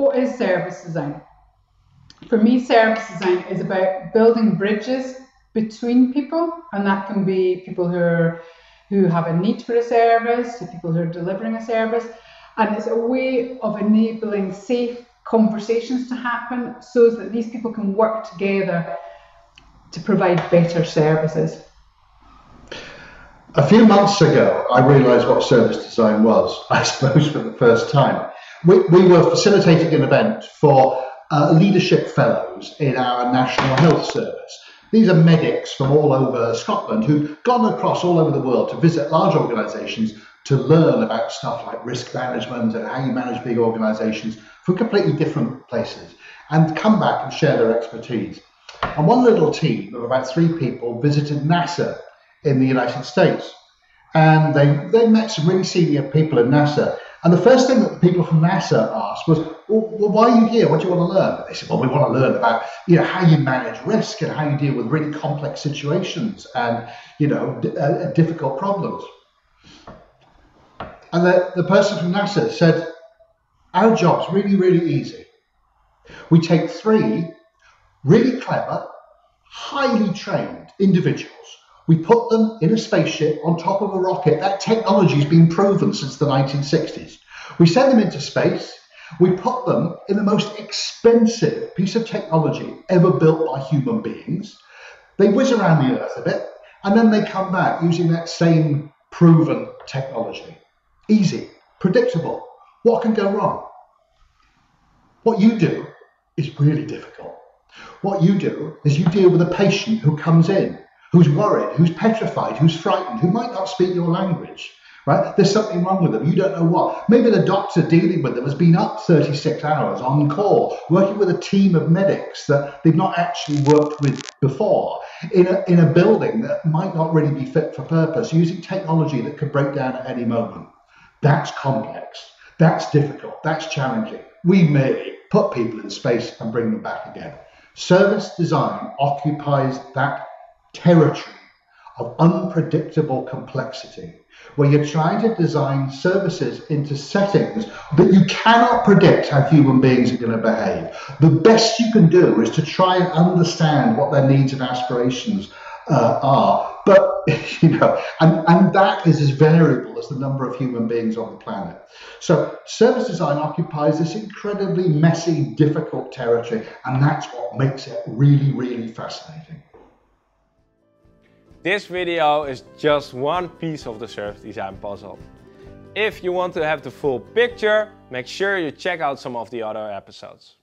what is service design? For me, service design is about building bridges between people, and that can be people who are who have a need for a service, to people who are delivering a service, and it's a way of enabling safe conversations to happen so that these people can work together to provide better services. A few months ago, I realised what service design was, I suppose, for the first time. We, we were facilitating an event for uh, leadership fellows in our National Health Service. These are medics from all over Scotland who've gone across all over the world to visit large organisations to learn about stuff like risk management and how you manage big organisations from completely different places and come back and share their expertise. And one little team of about three people visited NASA in the United States. And they, they met some really senior people in NASA. And the first thing that people from NASA asked was, well, why are you here? What do you want to learn? They said, well, we want to learn about, you know, how you manage risk and how you deal with really complex situations and, you know, d- uh, difficult problems. And the, the person from NASA said, our job's really, really easy. We take three really clever, highly trained individuals. We put them in a spaceship on top of a rocket. That technology has been proven since the 1960s. We send them into space. We put them in the most expensive piece of technology ever built by human beings. They whiz around the Earth a bit, and then they come back using that same proven technology. Easy, predictable. What can go wrong? What you do is really difficult. What you do is you deal with a patient who comes in, who's worried, who's petrified, who's frightened, who might not speak your language. Right? There's something wrong with them. You don't know what. Maybe the doctor dealing with them has been up 36 hours on call, working with a team of medics that they've not actually worked with before in a, in a building that might not really be fit for purpose, using technology that could break down at any moment. That's complex. That's difficult. That's challenging. We merely put people in space and bring them back again. Service design occupies that territory of unpredictable complexity, where you're trying to design services into settings that you cannot predict how human beings are going to behave. The best you can do is to try and understand what their needs and aspirations uh, are. But, you know, and, and that is as variable as the number of human beings on the planet. So, service design occupies this incredibly messy, difficult territory, and that's what makes it really, really fascinating. This video is just one piece of the service design puzzle. If you want to have the full picture, make sure you check out some of the other episodes.